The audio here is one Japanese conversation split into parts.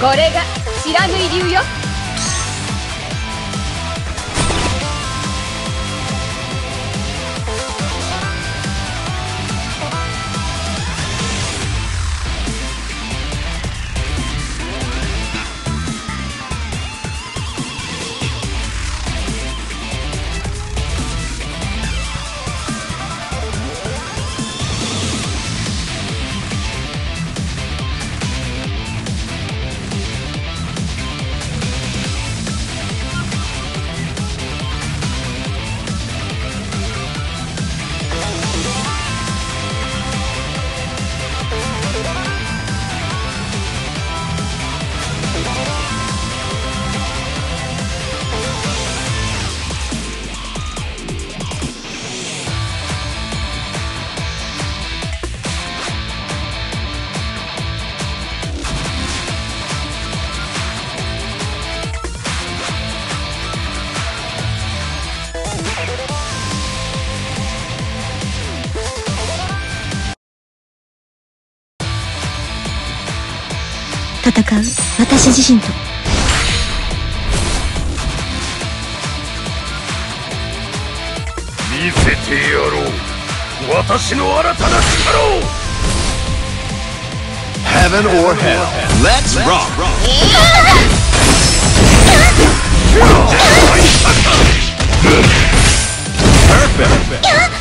これが白縫い流よ。私自身と見せてやろう私の新たな力を Heaven or hell. Let's rock. Perfect.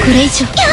これ以上。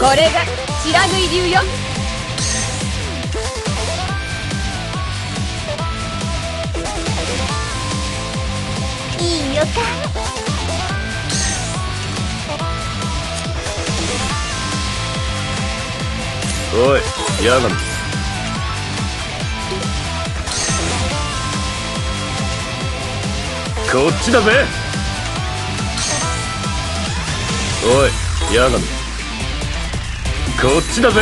これが白縫流よ。いい予感おいヤガミこっちだぜおいヤガミこっちだぜ。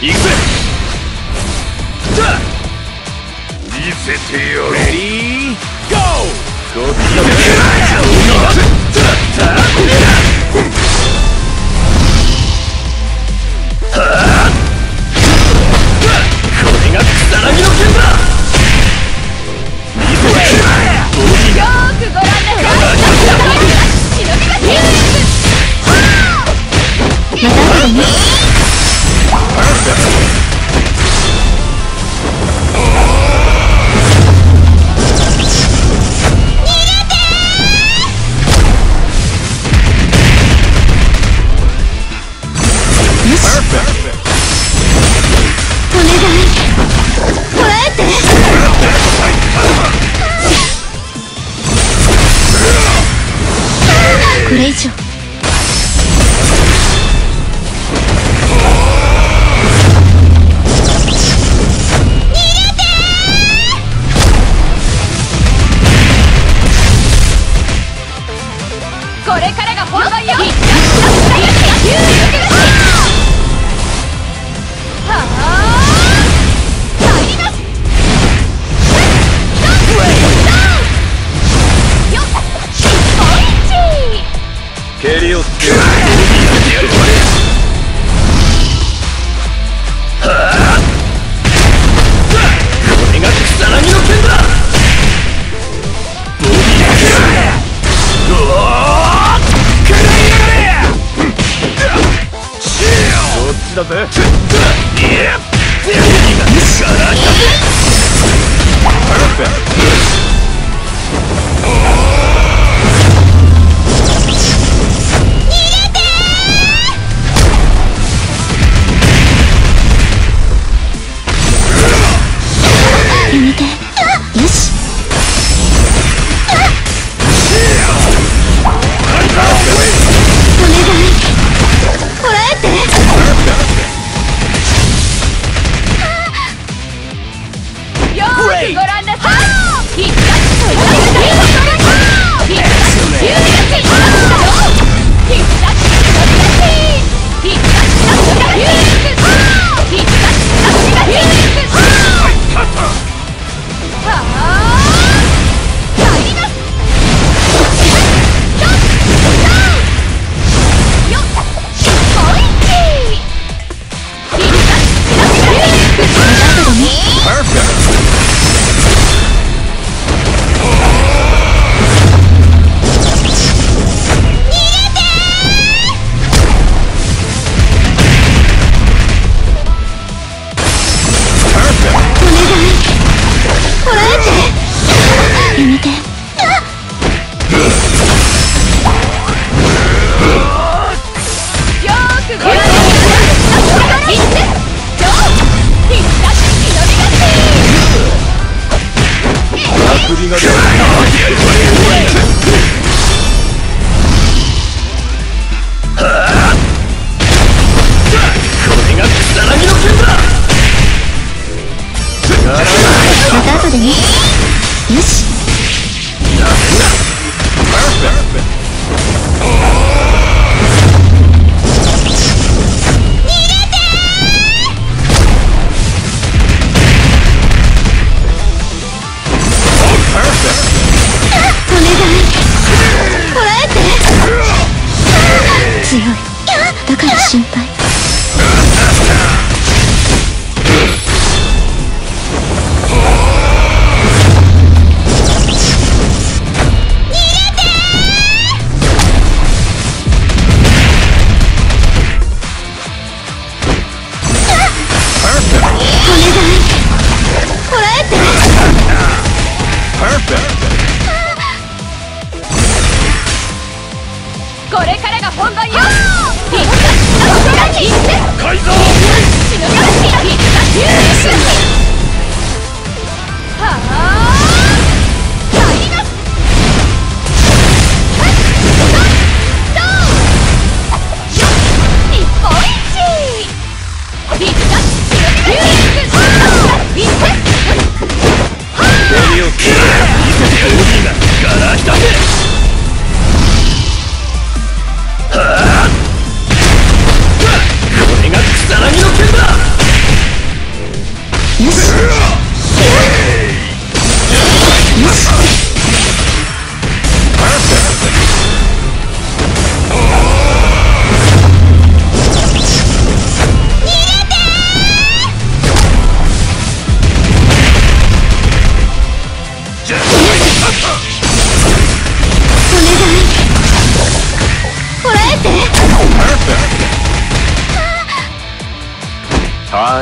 行くぜ。見せてよレディーゴーこっちだ Костя.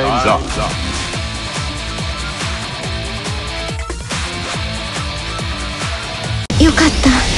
イン。よかった。